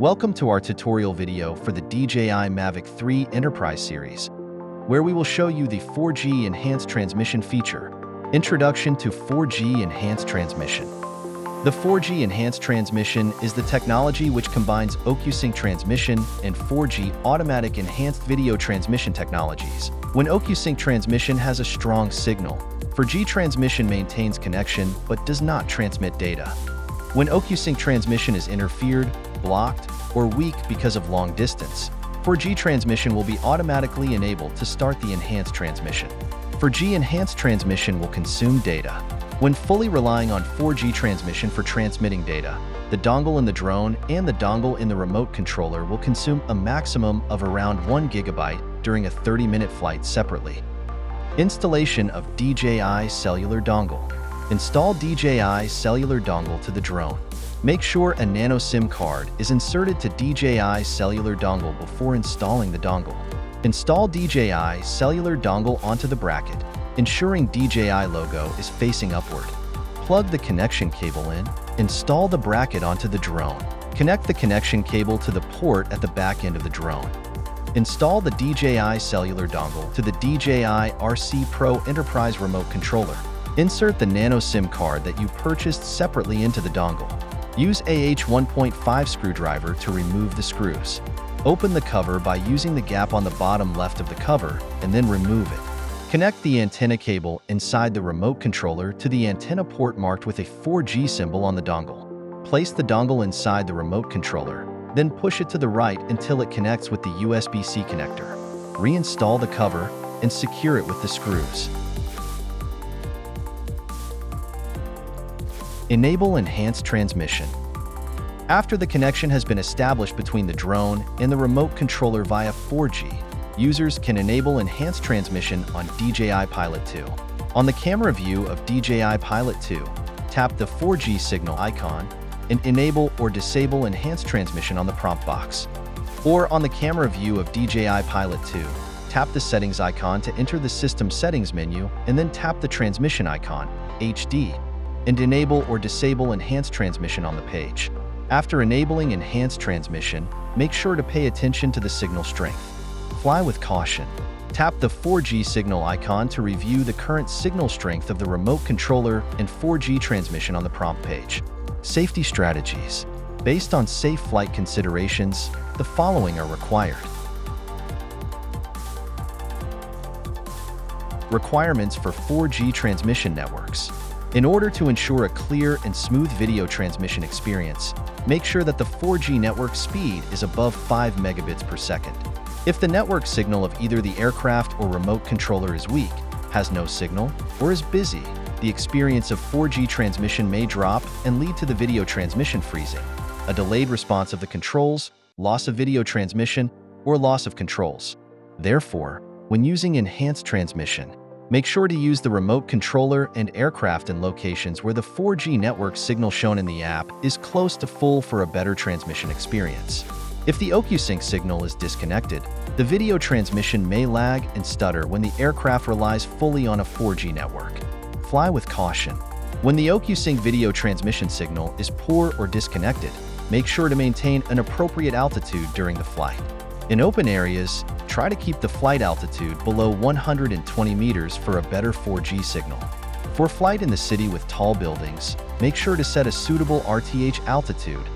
Welcome to our tutorial video for the DJI Mavic 3 Enterprise series, where we will show you the 4G Enhanced Transmission feature. Introduction to 4G Enhanced Transmission. The 4G Enhanced Transmission is the technology which combines OcuSync transmission and 4G automatic enhanced video transmission technologies. When OcuSync transmission has a strong signal, 4G transmission maintains connection but does not transmit data. When OcuSync transmission is interfered, blocked, or weak because of long distance, 4G transmission will be automatically enabled to start the enhanced transmission. 4G enhanced transmission will consume data. When fully relying on 4G transmission for transmitting data, the dongle in the drone and the dongle in the remote controller will consume a maximum of around 1 gigabyte during a 30-minute flight separately. Installation of DJI Cellular Dongle Install DJI Cellular Dongle to the drone. Make sure a nano SIM card is inserted to DJI Cellular Dongle before installing the dongle. Install DJI Cellular Dongle onto the bracket, ensuring DJI logo is facing upward. Plug the connection cable in, install the bracket onto the drone. Connect the connection cable to the port at the back end of the drone. Install the DJI Cellular Dongle to the DJI RC Pro Enterprise Remote Controller. Insert the nano SIM card that you purchased separately into the dongle. Use AH 1.5 screwdriver to remove the screws. Open the cover by using the gap on the bottom left of the cover and then remove it. Connect the antenna cable inside the remote controller to the antenna port marked with a 4G symbol on the dongle. Place the dongle inside the remote controller, then push it to the right until it connects with the USB-C connector. Reinstall the cover and secure it with the screws. Enable Enhanced Transmission. After the connection has been established between the drone and the remote controller via 4G, users can enable enhanced transmission on DJI Pilot 2. On the camera view of DJI Pilot 2, tap the 4G signal icon and enable or disable enhanced transmission on the prompt box. Or on the camera view of DJI Pilot 2, tap the settings icon to enter the system settings menu and then tap the transmission icon, HD, and enable or disable enhanced transmission on the page. After enabling enhanced transmission, make sure to pay attention to the signal strength. Fly with caution. Tap the 4G signal icon to review the current signal strength of the remote controller and 4G transmission on the prompt page. Safety strategies. Based on safe flight considerations, the following are required. Requirements for 4G transmission networks. In order to ensure a clear and smooth video transmission experience, make sure that the 4G network speed is above 5 megabits per second. If the network signal of either the aircraft or remote controller is weak, has no signal, or is busy, the experience of 4G transmission may drop and lead to the video transmission freezing, a delayed response of the controls, loss of video transmission, or loss of controls. Therefore, when using enhanced transmission, Make sure to use the remote controller and aircraft in locations where the 4G network signal shown in the app is close to full for a better transmission experience. If the OcuSync signal is disconnected, the video transmission may lag and stutter when the aircraft relies fully on a 4G network. Fly with caution. When the OcuSync video transmission signal is poor or disconnected, make sure to maintain an appropriate altitude during the flight. In open areas, try to keep the flight altitude below 120 meters for a better 4G signal. For flight in the city with tall buildings, make sure to set a suitable RTH altitude.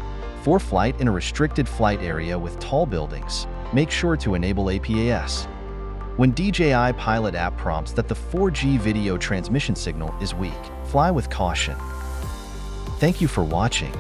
For flight in a restricted flight area with tall buildings, make sure to enable APAS. When DJI Pilot app prompts that the 4G video transmission signal is weak, fly with caution. Thank you for watching.